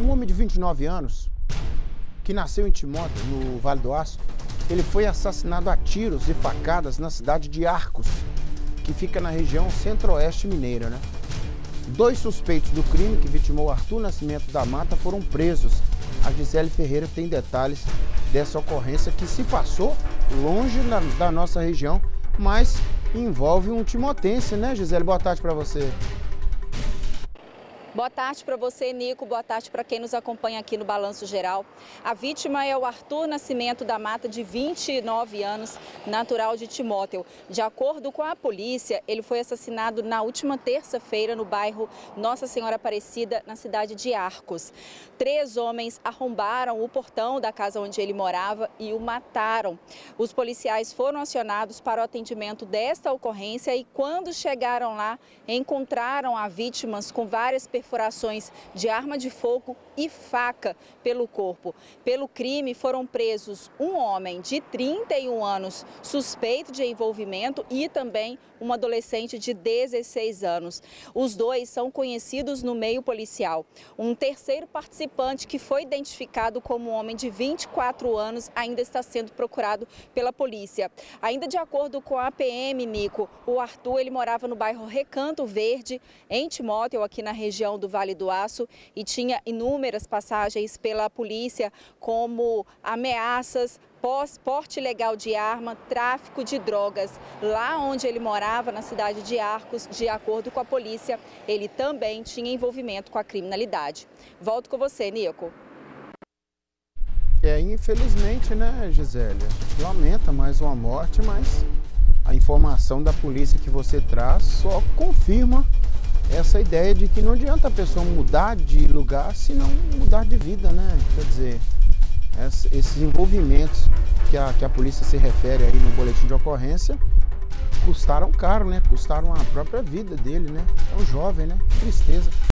Um homem de 29 anos, que nasceu em Timóteo, no Vale do Aço, ele foi assassinado a tiros e facadas na cidade de Arcos, que fica na região centro-oeste mineira. Né? Dois suspeitos do crime que vitimou Arthur Nascimento da Mata foram presos. A Gisele Ferreira tem detalhes dessa ocorrência que se passou longe da nossa região, mas envolve um timotense, né, Gisele? Boa tarde para você. Boa tarde para você, Nico. Boa tarde para quem nos acompanha aqui no Balanço Geral. A vítima é o Arthur Nascimento da Mata, de 29 anos, natural de Timóteo. De acordo com a polícia, ele foi assassinado na última terça-feira no bairro Nossa Senhora Aparecida, na cidade de Arcos. Três homens arrombaram o portão da casa onde ele morava e o mataram. Os policiais foram acionados para o atendimento desta ocorrência e, quando chegaram lá, encontraram a vítima com várias perfurações perfurações de arma de fogo e faca pelo corpo. Pelo crime foram presos um homem de 31 anos suspeito de envolvimento e também um adolescente de 16 anos. Os dois são conhecidos no meio policial. Um terceiro participante que foi identificado como um homem de 24 anos ainda está sendo procurado pela polícia. Ainda de acordo com a PM, Nico, o Arthur ele morava no bairro Recanto Verde, em Timóteo, aqui na região do Vale do Aço, e tinha inúmeras passagens pela polícia, como ameaças, porte ilegal de arma, tráfico de drogas. Lá onde ele morava, na cidade de Arcos, de acordo com a polícia, ele também tinha envolvimento com a criminalidade. Volto com você, Nico. É, infelizmente, né, Gisele? Lamenta mais uma morte, mas a informação da polícia que você traz só confirma essa ideia de que não adianta a pessoa mudar de lugar se não mudar de vida, né? Quer dizer, esses envolvimentos que a, que a polícia se refere aí no boletim de ocorrência custaram caro, né? Custaram a própria vida dele, né? É um jovem, né? Que tristeza.